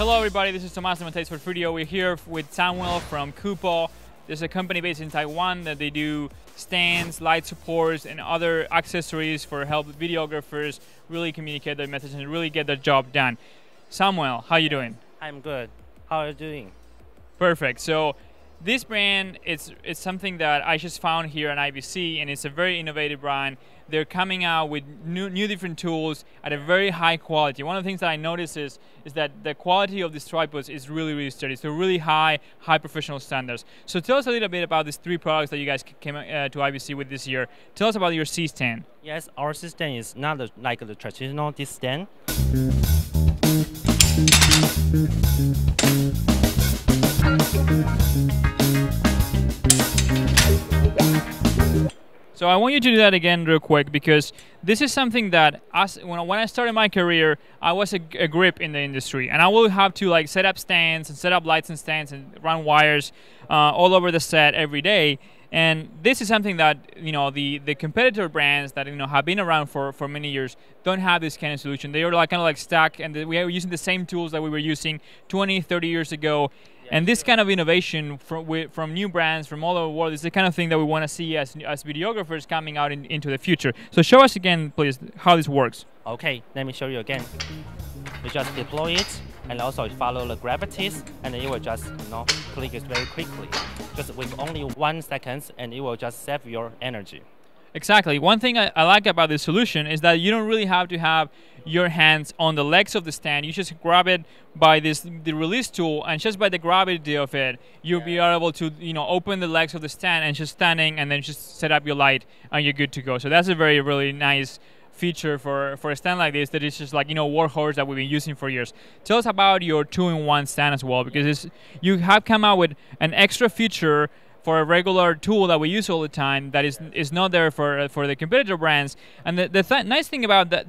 Hello everybody, this is Tomas Montes Freedeo. We're here with Samuel from Kupo. There's a company based in Taiwan that they do stands, light supports, and other accessories for help videographers really communicate their message and really get their job done. Samuel, how you doing? I'm good. How are you doing? Perfect. So this brand it's it's something that I just found here at IBC, and it's a very innovative brand. They're coming out with new, new different tools at a very high quality. One of the things that I notice is is that the quality of these tripods is really really steady. So really high high professional standards. So tell us a little bit about these three products that you guys came uh, to IBC with this year. Tell us about your C stand. Yes, our system is not the, like the traditional disc stand. So I want you to do that again real quick because this is something that as when, when I started my career, I was a, a, grip in the industry, and I will have to like set up stands and set up lights and stands and run wires uh, all over the set every day. And this is something that you know the the competitor brands that you know have been around for for many years don't have this kind of solution. They are like kind of like stuck, and we are using the same tools that we were using 20, 30 years ago, and this kind of innovation from from new brands from all over the world is the kind of thing that we want to see as as videographers coming out in, into the future. So show us again, please, how this works. Okay, let me show you again. We just deploy it, and also follow the gravities, and it will just you know click it very quickly, just with only one seconds, and it will just save your energy. Exactly. One thing I, I, like about this solution is that you don't really have to have your hands on the legs of the stand. You just grab it by this the release tool, and just by the gravity of it, you'll yeah. be able to you know open the legs of the stand and just standing, and then just set up your light, and you're good to go. So that's a very really nice feature for, for a stand like this that is just like you know workhorse that we've been using for years. Tell us about your two-in-one stand as well because you have come out with an extra feature for a regular tool that we use all the time that is is not there for uh, for the competitor brands. And the, the th nice thing about that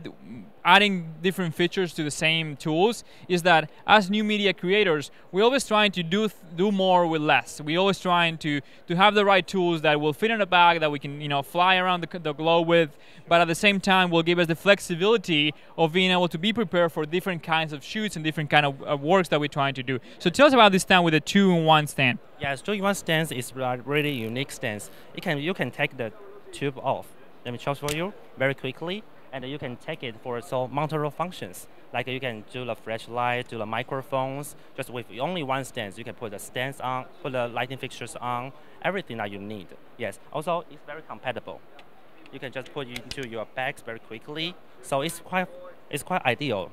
adding different features to the same tools is that as new media creators, we're always trying to do do more with less. We're always trying to to have the right tools that will fit in a bag that we can you know fly around the, the globe with, but at the same time will give us the flexibility of being able to be prepared for different kinds of shoots and different kind of uh, works that we're trying to do. So tell us about this stand with a two-in-one stand. Yes, two-in-one stance is a really unique stance. You can you can take the tube off. Let me show for you very quickly and you can take it for so multiple functions. Like you can do the flashlight, do the microphones, just with only one stand. You can put the stands on, put the lighting fixtures on, everything that you need. Yes, also it's very compatible. You can just put it into your bags very quickly. So it's quite, it's quite ideal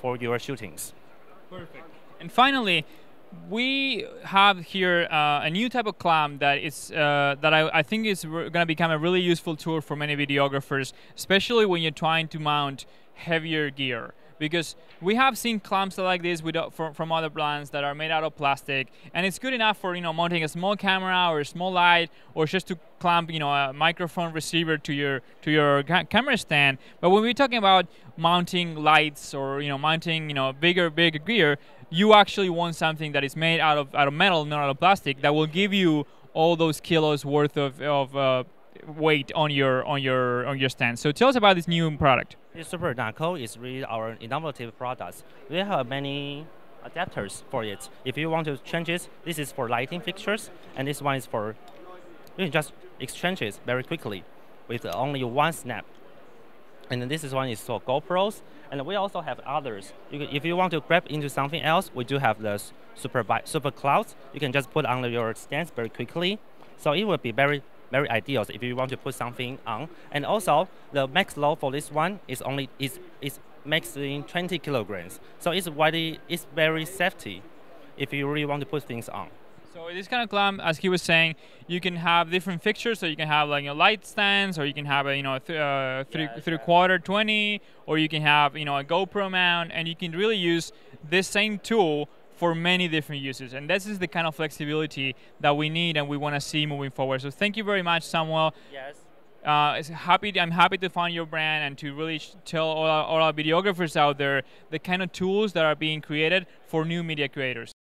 for your shootings. Perfect. And finally, we have here uh, a new type of clamp that is uh, that I, I, think is going to become a really useful tool for many videographers, especially when you're trying to mount heavier gear. Because we have seen clamps like this with, uh, from, from other brands that are made out of plastic, and it's good enough for you know mounting a small camera or a small light, or just to clamp you know a microphone receiver to your to your ca camera stand. But when we're talking about mounting lights or you know mounting you know bigger bigger gear, you actually want something that is made out of out of metal, not out of plastic, that will give you all those kilos worth of, of uh, weight on your on your on your stand. So tell us about this new product. This Super Knuckle is really our innovative product. We have many adapters for it. If you want to change it, this is for lighting fixtures, and this one is for you can just exchange it very quickly with only one snap. And this is one is for GoPros, and we also have others. You can, if you want to grab into something else, we do have the super super clouds. You can just put on your stands very quickly. So it will be very very ideal if you want to put something on. And also the max load for this one is only is is maxing 20 kilograms. So it's very it's very safety if you really want to put things on. So this kind of clamp, as he was saying, you can have different fixtures. So you can have like a light stands, or you can have a you know th uh, three yeah, three quarter twenty, or you can have you know a GoPro mount, and you can really use this same tool for many different uses. And this is the kind of flexibility that we need and we want to see moving forward. So thank you very much, Samuel. Yes. Uh, happy. I'm happy to find your brand and to really tell all our, all our videographers out there the kind of tools that are being created for new media creators.